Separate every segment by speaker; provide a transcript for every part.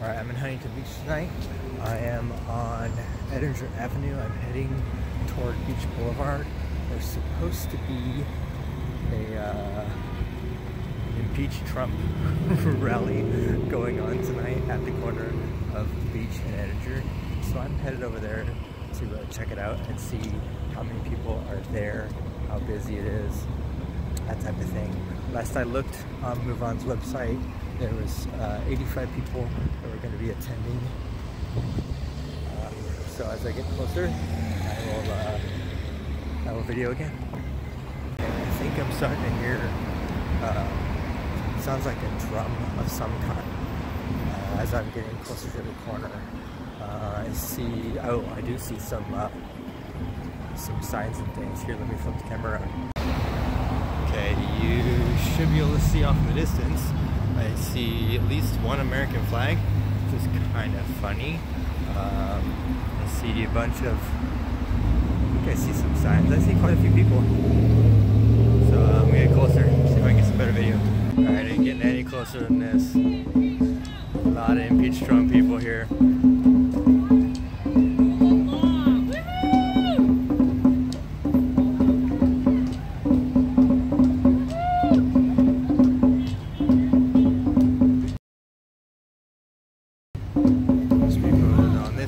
Speaker 1: Alright, I'm in Huntington Beach tonight. I am on Edinger Avenue. I'm heading toward Beach Boulevard. There's supposed to be a uh, impeach Trump rally going on tonight at the corner of Beach and Edinger. So I'm headed over there to uh, check it out and see how many people are there, how busy it is, that type of thing. Last I looked on MoveOn's website, there was uh, 85 people that were going to be attending. Uh, so as I get closer, I will, uh, I video again. I think I'm starting to hear, uh, sounds like a drum of some kind uh, as I'm getting closer to the corner. Uh, I see, oh, I do see some, uh, some signs and things. Here, let me flip the camera around. You should be able to see off in the distance. I see at least one American flag, which is kind of funny. Um, I see a bunch of, I think I see some signs. I see quite a few people. So uh, I'm gonna get closer, see if I can get some better video. Alright, ain't getting any closer than this. A lot of impeached Trump people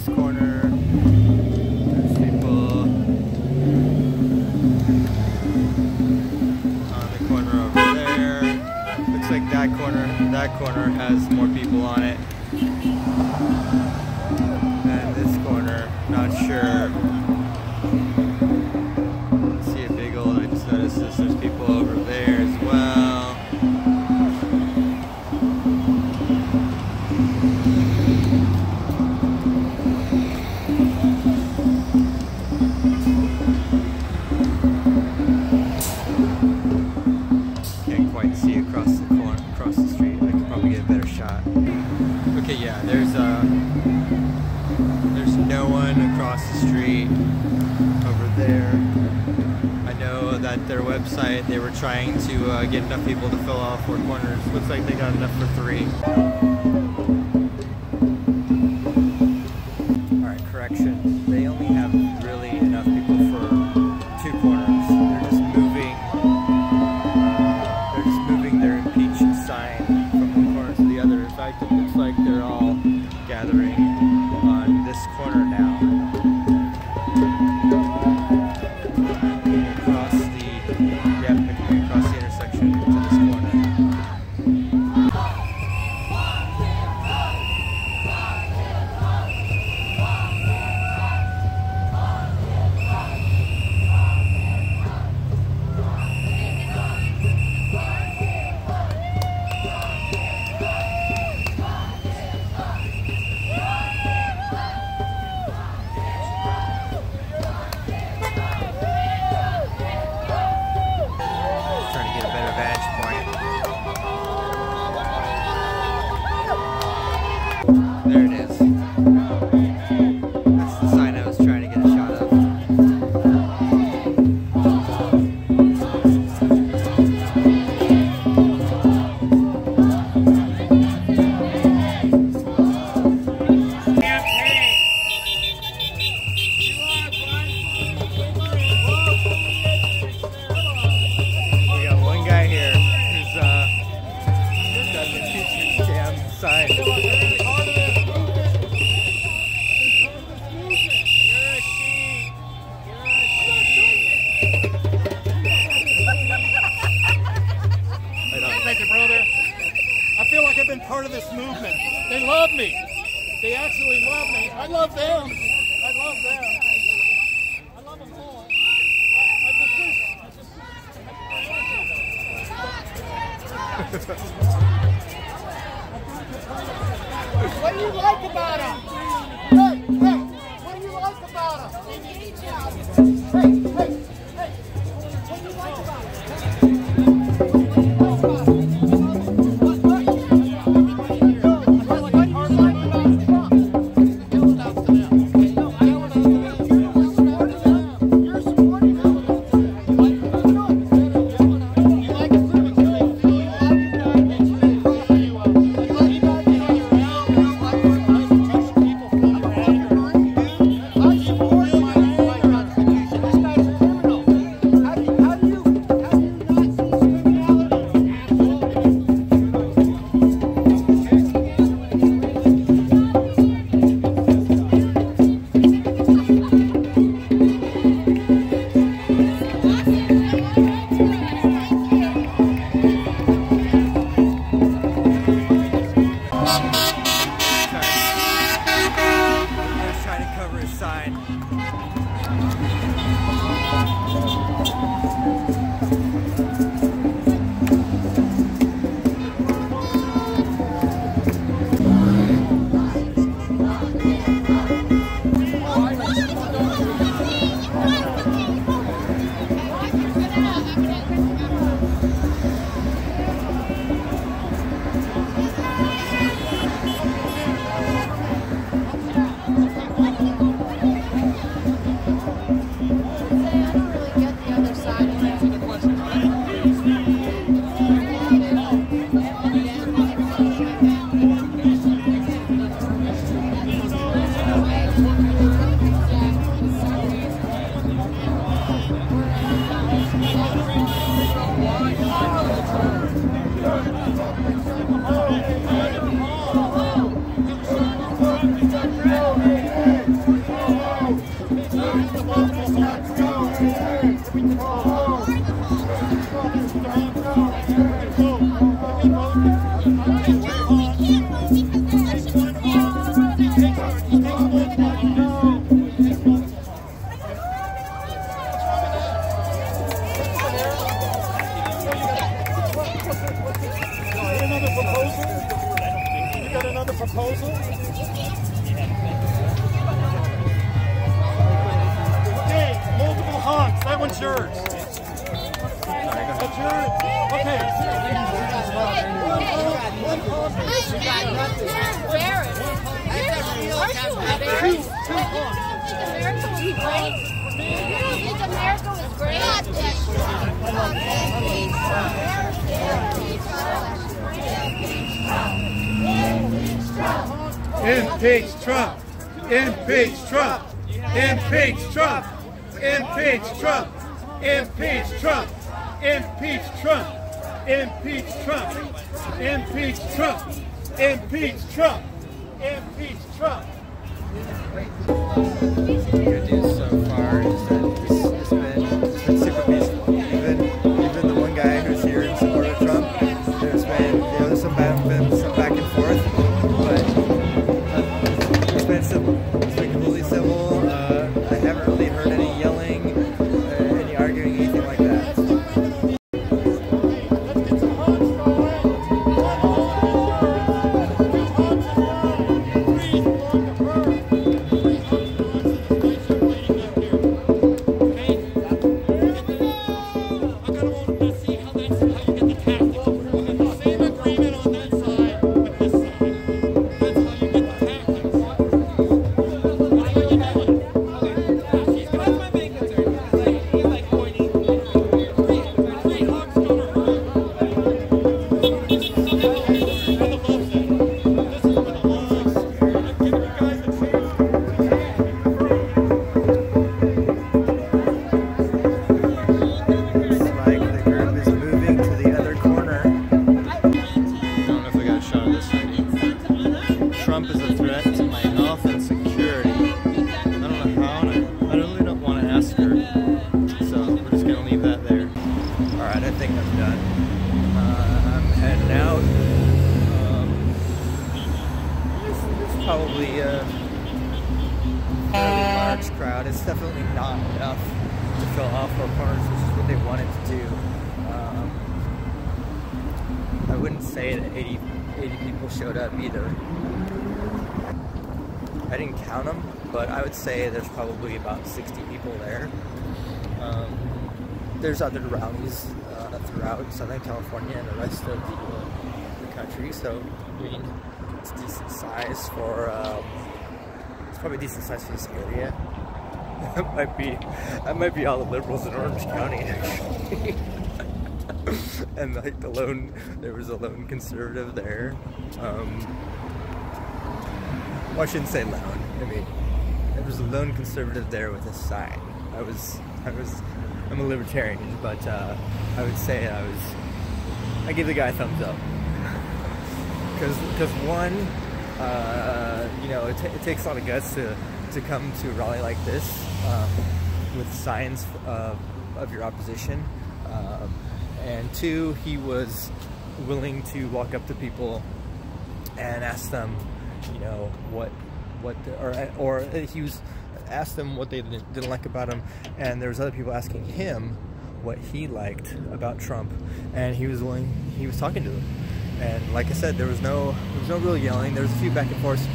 Speaker 1: this corner. There's people on the corner over there. Looks like that corner, that corner has more people on it. That their website they were trying to uh, get enough people to fill out four corners. Looks like they got enough for three.
Speaker 2: Part of this movement. They love me. They actually love me. I love them. I love them.
Speaker 3: Impeach Trump! Impeach Trump! Impeach Trump! Impeach Trump! Impeach Trump! Impeach Trump! Impeach Trump! Impeach Trump! Impeach Trump! Impeach Trump!
Speaker 1: Enough to fill all four corners, which is what they wanted to do. Um, I wouldn't say that 80, 80 people showed up either. I didn't count them, but I would say there's probably about 60 people there. Um, there's other rallies uh, throughout Southern California and the rest of the, uh, the country. So, I mean, it's decent size for. Um, it's probably decent size for this area. That might be. That might be all the liberals in Orange County actually. and like the lone, there was a lone conservative there. Um, well, I shouldn't say lone. I mean, there was a lone conservative there with a sign. I was, I was, I'm a libertarian, but uh, I would say I was, I give the guy a thumbs up. Because, because one, uh, you know, it, it takes a lot of guts to, to come to a rally like this um, with signs uh, of your opposition. Um, and two, he was willing to walk up to people and ask them, you know, what, what, or, or he was asked them what they didn't, didn't like about him, and there was other people asking him what he liked about Trump, and he was willing, he was talking to them, and like I said, there was no, there was no real yelling. There was a few back and forth.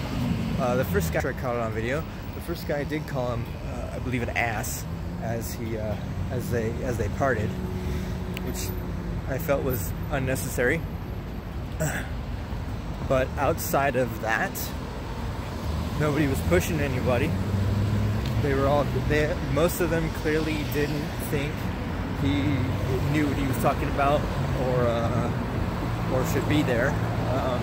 Speaker 1: Uh, the first guy I caught on video. First guy did call him, uh, I believe, an ass as he, uh, as they, as they parted, which I felt was unnecessary. But outside of that, nobody was pushing anybody. They were all, they, most of them clearly didn't think he knew what he was talking about or, uh, or should be there. Um,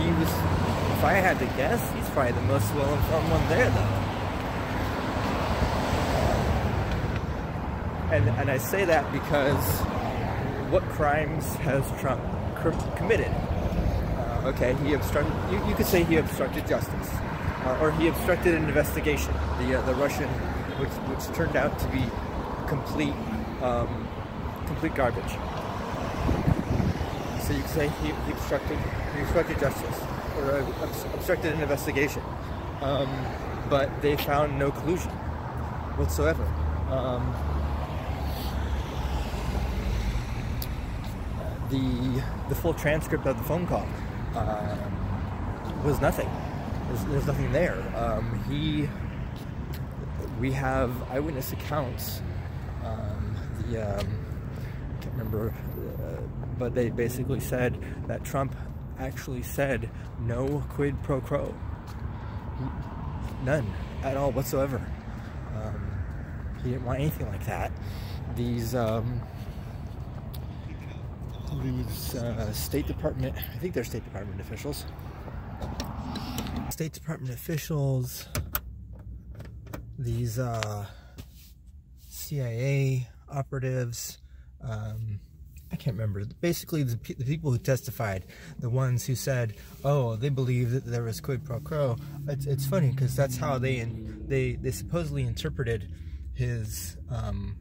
Speaker 1: he was, if I had to guess, he's probably the most well-informed one there, though. And, and I say that because what crimes has Trump committed? Uh, okay, he obstructed. You, you could say he obstructed justice, uh, or he obstructed an investigation. The uh, the Russian, which which turned out to be complete um, complete garbage. So you could say he, he obstructed he obstructed justice, or obstructed an investigation. Um, but they found no collusion whatsoever. Um, the the full transcript of the phone call. Uh, was nothing. There's, there's nothing there. Um, he, we have eyewitness accounts. Um, the um, I can't remember, uh, but they basically said that Trump actually said no quid pro quo, none at all whatsoever. Um, he didn't want anything like that. These um, these uh, State Department, I think they're State Department officials. State Department officials, these uh, CIA operatives, um, I can't remember. Basically, the, the, people who testified, the ones who said, "Oh, they believe that there was quid pro quo." It's, it's funny because that's how they they they supposedly interpreted his um,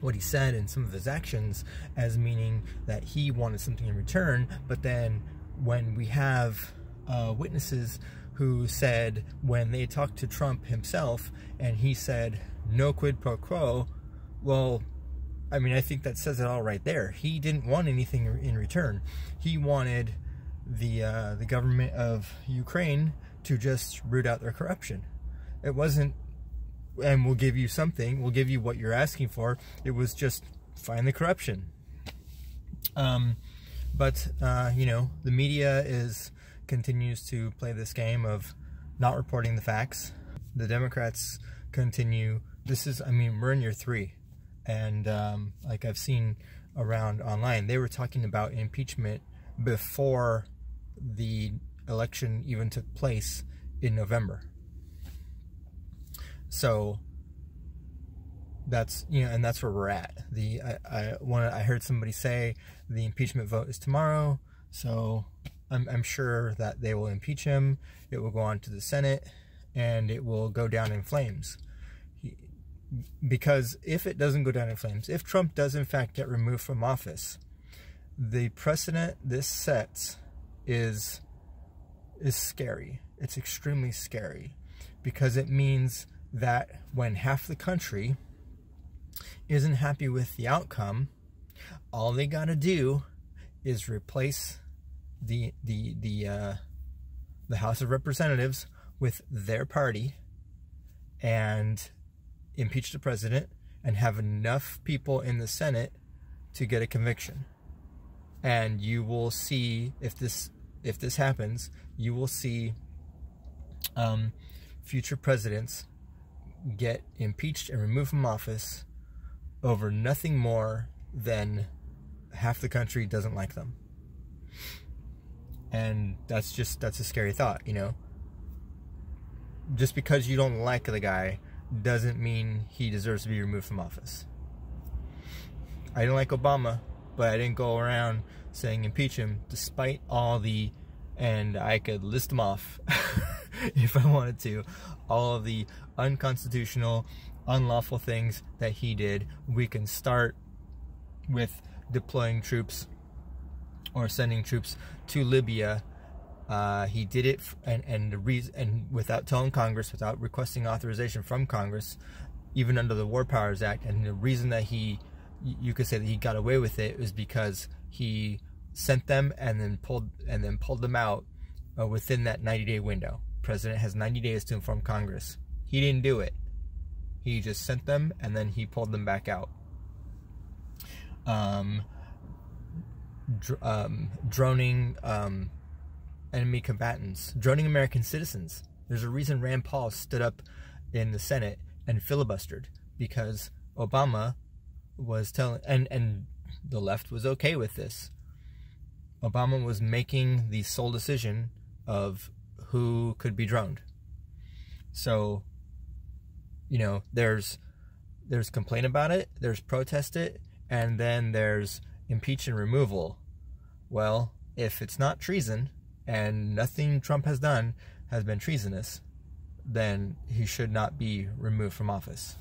Speaker 1: what he said and some of his actions as meaning that he wanted something in return. But then when we have uh, witnesses who said when they talked to Trump himself and he said no quid pro quo, well, I mean, I think that says it all right there. He didn't want anything in return. He wanted the uh, the government of Ukraine to just root out their corruption. It wasn't and we'll give you something. We'll give you what you're asking for. It was just find the corruption. Um, but uh, you know, the media is continues to play this game of not reporting the facts. The Democrats continue. This is, I mean, we're in year three, and um, like I've seen around online, they were talking about impeachment before the election even took place in November. So that's you know, and that's where we're at. The I I, I heard somebody say the impeachment vote is tomorrow, so I'm I'm sure that they will impeach him. It will go on to the Senate, and it will go down in flames. Because if it doesn't go down in flames, if Trump does in fact get removed from office, the precedent this sets is is scary. It's extremely scary because it means that when half the country isn't happy with the outcome, all they got to do is replace the the the uh, the House of Representatives with their party and impeach the president and have enough people in the Senate to get a conviction. And you will see if this if this happens, you will see um, future presidents get impeached and removed from office over nothing more than half the country doesn't like them. And that's just that's a scary thought, you know. Just because you don't like the guy doesn't mean he deserves to be removed from office. I didn't like Obama, but I didn't go around saying impeach him despite all the and I could list them off if I wanted to. All of the unconstitutional, unlawful things that he did. We can start with deploying troops or sending troops to Libya. Uh, he did it, and and the reason, and without telling Congress, without requesting authorization from Congress, even under the War Powers Act. And the reason that he, you could say that he got away with it, is because he sent them and then pulled and then pulled them out uh, within that 90 day window. President has 90 days to inform Congress. He didn't do it. He just sent them and then he pulled them back out. Um, dr- um, droning um, enemy combatants, droning American citizens. There's a reason Rand Paul stood up in the Senate and filibustered because Obama was telling, and and the left was okay with this. Obama was making the sole decision of who could be droned. So, you know, there's there's complaint about it, there's protest it, and then there's impeach and removal. Well, if it's not treason and nothing Trump has done has been treasonous, then he should not be removed from office.